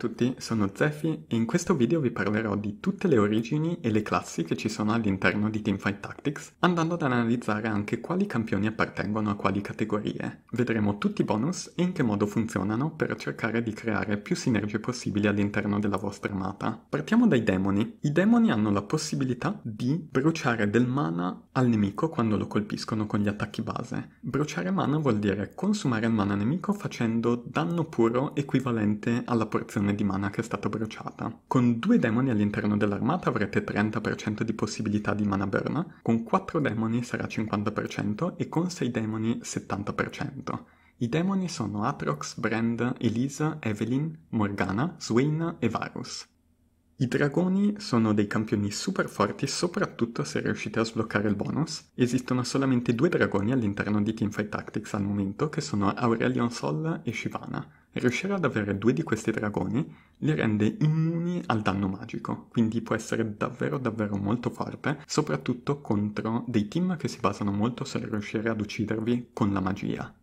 tutti, sono Zefi e in questo video vi parlerò di tutte le origini e le classi che ci sono all'interno di Teamfight Tactics, andando ad analizzare anche quali campioni appartengono a quali categorie. Vedremo tutti i bonus e in che modo funzionano per cercare di creare più sinergie possibili all'interno della vostra armata. Partiamo dai demoni. I demoni hanno la possibilità di bruciare del mana al nemico quando lo colpiscono con gli attacchi base. Bruciare mana vuol dire consumare il mana nemico facendo danno puro equivalente alla porzione di mana che è stata bruciata. Con due demoni all'interno dell'armata avrete 30% di possibilità di mana burn, con 4 demoni sarà 50% e con 6 demoni 70%. I demoni sono Atrox, Brand, Elisa, Evelyn, Morgana, Swain e Varus. I dragoni sono dei campioni super forti soprattutto se riuscite a sbloccare il bonus. Esistono solamente due dragoni all'interno di Teamfight Tactics al momento che sono Aurelion Sol e Shivana. Riuscire ad avere due di questi dragoni li rende immuni al danno magico, quindi può essere davvero davvero molto forte, soprattutto contro dei team che si basano molto sul riuscire ad uccidervi con la magia.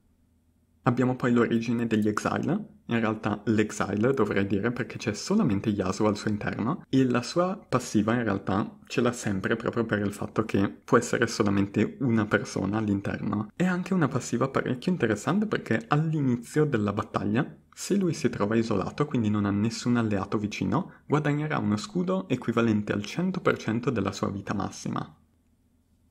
Abbiamo poi l'origine degli Exile, in realtà l'Exile dovrei dire perché c'è solamente Yasuo al suo interno e la sua passiva in realtà ce l'ha sempre proprio per il fatto che può essere solamente una persona all'interno. È anche una passiva parecchio interessante perché all'inizio della battaglia se lui si trova isolato, quindi non ha nessun alleato vicino, guadagnerà uno scudo equivalente al 100% della sua vita massima.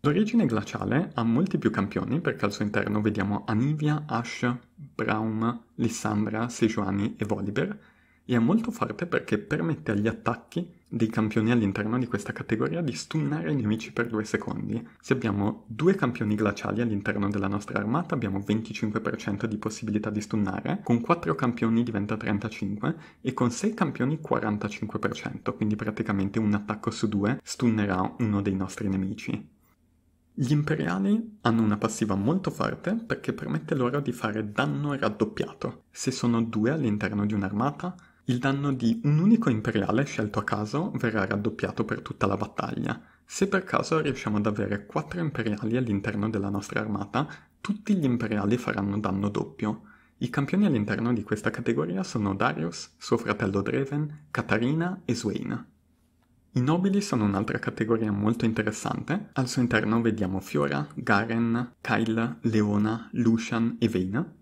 L'origine glaciale ha molti più campioni perché al suo interno vediamo Anivia, Ash, Braum, Lissandra, Sejuani e Volibear e è molto forte perché permette agli attacchi dei campioni all'interno di questa categoria di stunnare i nemici per due secondi. Se abbiamo due campioni glaciali all'interno della nostra armata abbiamo 25% di possibilità di stunnare, con 4 campioni diventa 35% e con 6 campioni 45%, quindi praticamente un attacco su due stunnerà uno dei nostri nemici. Gli imperiali hanno una passiva molto forte perché permette loro di fare danno raddoppiato. Se sono due all'interno di un'armata, il danno di un unico imperiale scelto a caso verrà raddoppiato per tutta la battaglia. Se per caso riusciamo ad avere quattro imperiali all'interno della nostra armata, tutti gli imperiali faranno danno doppio. I campioni all'interno di questa categoria sono Darius, suo fratello Draven, Katarina e Swain. I nobili sono un'altra categoria molto interessante. Al suo interno vediamo Fiora, Garen, Kyle, Leona, Lucian e Vayne.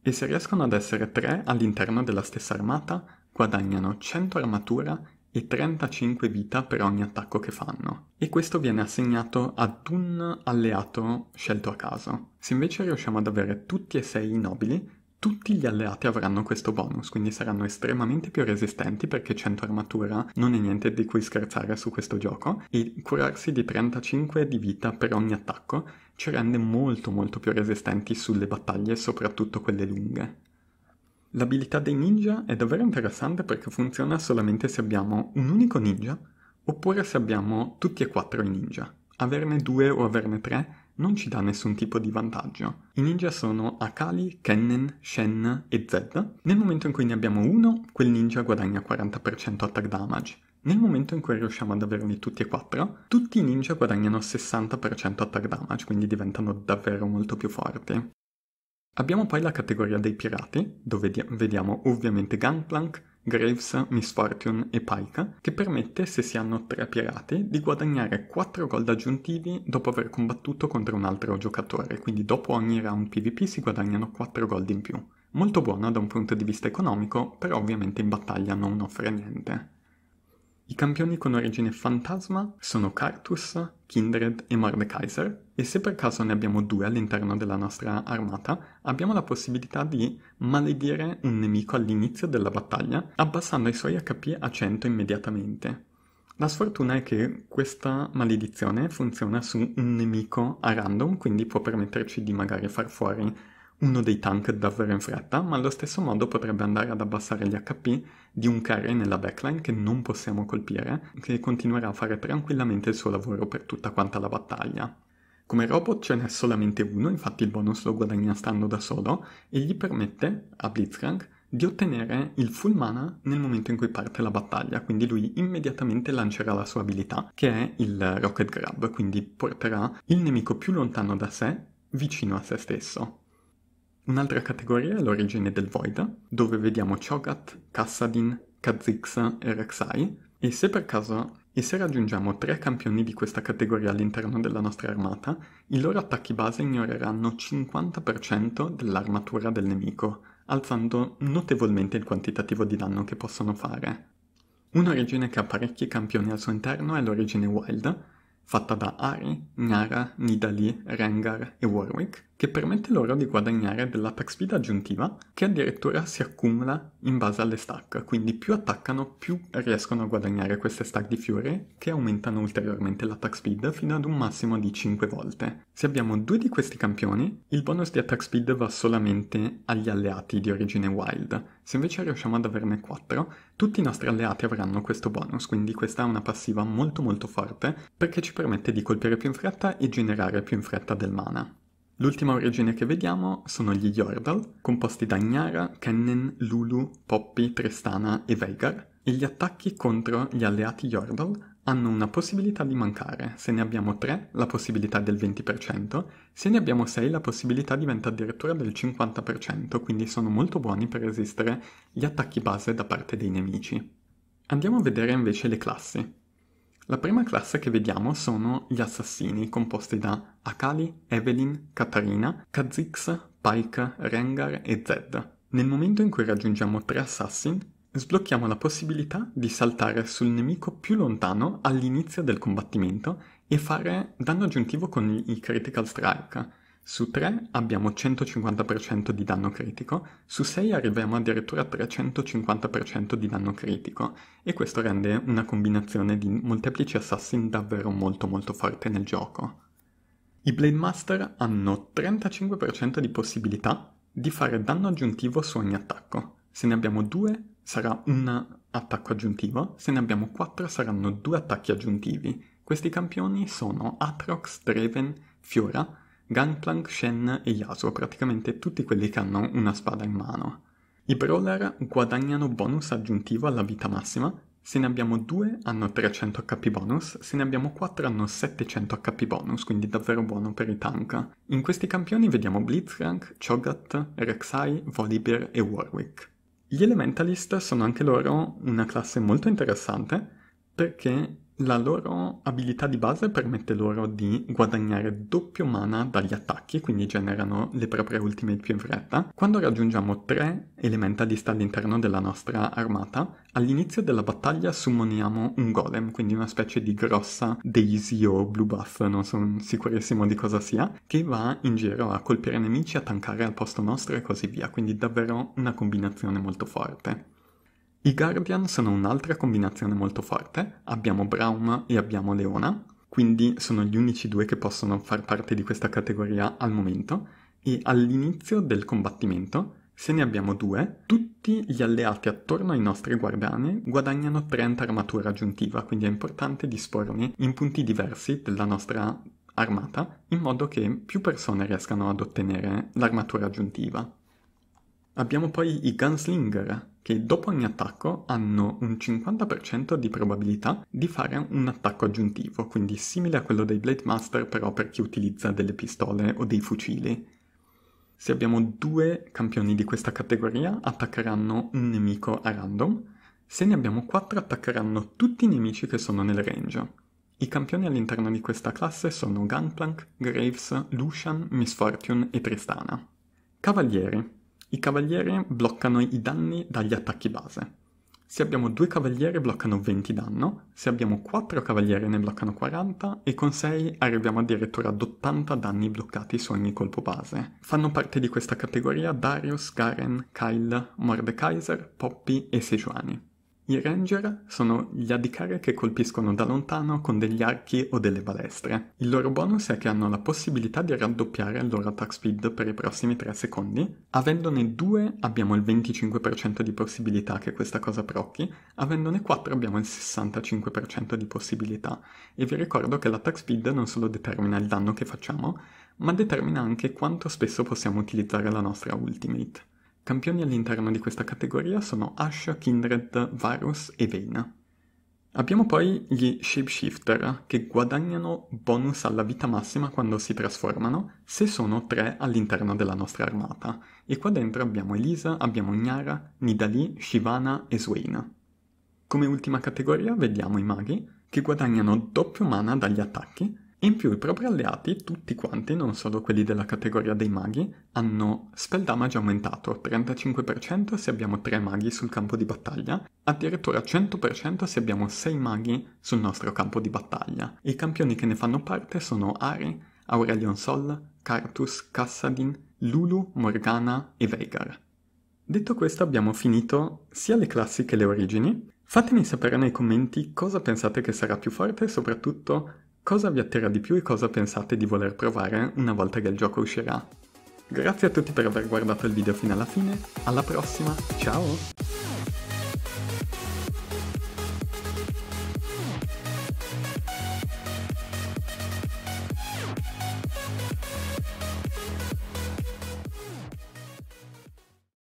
E se riescono ad essere tre all'interno della stessa armata, guadagnano 100 armatura e 35 vita per ogni attacco che fanno. E questo viene assegnato ad un alleato scelto a caso. Se invece riusciamo ad avere tutti e sei i nobili, tutti gli alleati avranno questo bonus, quindi saranno estremamente più resistenti perché 100 armatura non è niente di cui scherzare su questo gioco e curarsi di 35 di vita per ogni attacco ci rende molto molto più resistenti sulle battaglie, soprattutto quelle lunghe. L'abilità dei ninja è davvero interessante perché funziona solamente se abbiamo un unico ninja oppure se abbiamo tutti e quattro i ninja. Averne due o averne tre non ci dà nessun tipo di vantaggio. I ninja sono Akali, Kennen, Shen e Zed. Nel momento in cui ne abbiamo uno, quel ninja guadagna 40% attack damage. Nel momento in cui riusciamo ad averli tutti e quattro, tutti i ninja guadagnano 60% attack damage, quindi diventano davvero molto più forti. Abbiamo poi la categoria dei pirati, dove vediamo ovviamente Gangplank, Graves, Miss Fortune e Pike, che permette, se si hanno tre pirati, di guadagnare 4 gold aggiuntivi dopo aver combattuto contro un altro giocatore, quindi dopo ogni round PvP si guadagnano 4 gold in più. Molto buona da un punto di vista economico, però ovviamente in battaglia non offre niente. I campioni con origine fantasma sono Cartus, Kindred e Mordekaiser e se per caso ne abbiamo due all'interno della nostra armata, abbiamo la possibilità di maledire un nemico all'inizio della battaglia, abbassando i suoi HP a 100 immediatamente. La sfortuna è che questa maledizione funziona su un nemico a random, quindi può permetterci di magari far fuori uno dei tank davvero in fretta, ma allo stesso modo potrebbe andare ad abbassare gli HP di un carry nella backline che non possiamo colpire, che continuerà a fare tranquillamente il suo lavoro per tutta quanta la battaglia. Come robot ce n'è solamente uno, infatti il bonus lo guadagna stando da solo, e gli permette, a Blitzcrank, di ottenere il full mana nel momento in cui parte la battaglia, quindi lui immediatamente lancerà la sua abilità, che è il Rocket Grab, quindi porterà il nemico più lontano da sé, vicino a se stesso. Un'altra categoria è l'origine del Void, dove vediamo Cho'Gath, Kassadin, Kha'Zix e Rek'Sai, e se per caso e se raggiungiamo tre campioni di questa categoria all'interno della nostra armata, i loro attacchi base ignoreranno 50% dell'armatura del nemico, alzando notevolmente il quantitativo di danno che possono fare. Un'origine che ha parecchi campioni al suo interno è l'origine Wild, fatta da Ari, Nara, Nidalee, Rengar e Warwick, che permette loro di guadagnare dell'attack speed aggiuntiva che addirittura si accumula in base alle stack, quindi più attaccano più riescono a guadagnare queste stack di fiore che aumentano ulteriormente l'attack speed fino ad un massimo di 5 volte. Se abbiamo due di questi campioni, il bonus di attack speed va solamente agli alleati di origine wild, se invece riusciamo ad averne 4, tutti i nostri alleati avranno questo bonus, quindi questa è una passiva molto molto forte perché ci permette di colpire più in fretta e generare più in fretta del mana. L'ultima origine che vediamo sono gli Yordle, composti da Gnara, Kennen, Lulu, Poppy, Tristana e Veigar, e gli attacchi contro gli alleati Yordle hanno una possibilità di mancare. Se ne abbiamo 3, la possibilità è del 20%, se ne abbiamo 6, la possibilità diventa addirittura del 50%, quindi sono molto buoni per resistere gli attacchi base da parte dei nemici. Andiamo a vedere invece le classi. La prima classe che vediamo sono gli assassini, composti da Akali, Evelyn, Katarina, Kha'Zix, Pike, Rengar e Zed. Nel momento in cui raggiungiamo tre assassin, sblocchiamo la possibilità di saltare sul nemico più lontano all'inizio del combattimento e fare danno aggiuntivo con i Critical Strike, su 3 abbiamo 150% di danno critico, su 6 arriviamo addirittura a 350% di danno critico e questo rende una combinazione di molteplici assassin davvero molto molto forte nel gioco. I Blade Master hanno 35% di possibilità di fare danno aggiuntivo su ogni attacco. Se ne abbiamo 2 sarà un attacco aggiuntivo, se ne abbiamo 4 saranno 2 attacchi aggiuntivi. Questi campioni sono Atrox, Draven, Fiora, Gangplank, Shen e Yasuo, praticamente tutti quelli che hanno una spada in mano. I brawler guadagnano bonus aggiuntivo alla vita massima, se ne abbiamo 2 hanno 300 HP bonus, se ne abbiamo 4 hanno 700 HP bonus, quindi davvero buono per i tank. In questi campioni vediamo Blitzcrank, Cho'Gath, Rek'Sai, Volibear e Warwick. Gli Elementalist sono anche loro una classe molto interessante perché la loro abilità di base permette loro di guadagnare doppio mana dagli attacchi, quindi generano le proprie ultimate più in fretta. Quando raggiungiamo tre elementalist all'interno della nostra armata, all'inizio della battaglia summoniamo un golem, quindi una specie di grossa Daisy o Blue Buff, non sono sicurissimo di cosa sia, che va in giro a colpire nemici, a tankare al posto nostro e così via, quindi davvero una combinazione molto forte. I Guardian sono un'altra combinazione molto forte, abbiamo Braum e abbiamo Leona, quindi sono gli unici due che possono far parte di questa categoria al momento, e all'inizio del combattimento, se ne abbiamo due, tutti gli alleati attorno ai nostri guardiani guadagnano 30 armatura aggiuntiva, quindi è importante disporne in punti diversi della nostra armata, in modo che più persone riescano ad ottenere l'armatura aggiuntiva. Abbiamo poi i Gunslinger, che dopo ogni attacco hanno un 50% di probabilità di fare un attacco aggiuntivo, quindi simile a quello dei Blade Master però per chi utilizza delle pistole o dei fucili. Se abbiamo due campioni di questa categoria attaccheranno un nemico a random, se ne abbiamo quattro attaccheranno tutti i nemici che sono nel range. I campioni all'interno di questa classe sono Gunplank, Graves, Lucian, Miss Fortune e Tristana. Cavalieri. I cavalieri bloccano i danni dagli attacchi base. Se abbiamo due cavalieri bloccano 20 danno, se abbiamo 4 cavalieri ne bloccano 40 e con 6 arriviamo addirittura ad 80 danni bloccati su ogni colpo base. Fanno parte di questa categoria Darius, Garen, Kyle, Mordekaiser, Poppy e Sejuani. I ranger sono gli adicare che colpiscono da lontano con degli archi o delle balestre. Il loro bonus è che hanno la possibilità di raddoppiare il loro attack speed per i prossimi 3 secondi. Avendone 2 abbiamo il 25% di possibilità che questa cosa procchi, avendone 4 abbiamo il 65% di possibilità. E vi ricordo che l'attack speed non solo determina il danno che facciamo, ma determina anche quanto spesso possiamo utilizzare la nostra ultimate. Campioni all'interno di questa categoria sono Ash, Kindred, Varus e Vayne. Abbiamo poi gli Shapeshifter che guadagnano bonus alla vita massima quando si trasformano se sono tre all'interno della nostra armata. E qua dentro abbiamo Elisa, abbiamo Gnara, Nidalee, Shivana e Swain. Come ultima categoria vediamo i maghi che guadagnano doppio mana dagli attacchi in più i propri alleati, tutti quanti, non solo quelli della categoria dei maghi, hanno spell damage aumentato 35% se abbiamo 3 maghi sul campo di battaglia, addirittura 100% se abbiamo 6 maghi sul nostro campo di battaglia. I campioni che ne fanno parte sono Ari, Aurelion Sol, Cartus, Cassadin, Lulu, Morgana e Veigar. Detto questo abbiamo finito sia le classi che le origini. Fatemi sapere nei commenti cosa pensate che sarà più forte e soprattutto Cosa vi attira di più e cosa pensate di voler provare una volta che il gioco uscirà? Grazie a tutti per aver guardato il video fino alla fine, alla prossima, ciao!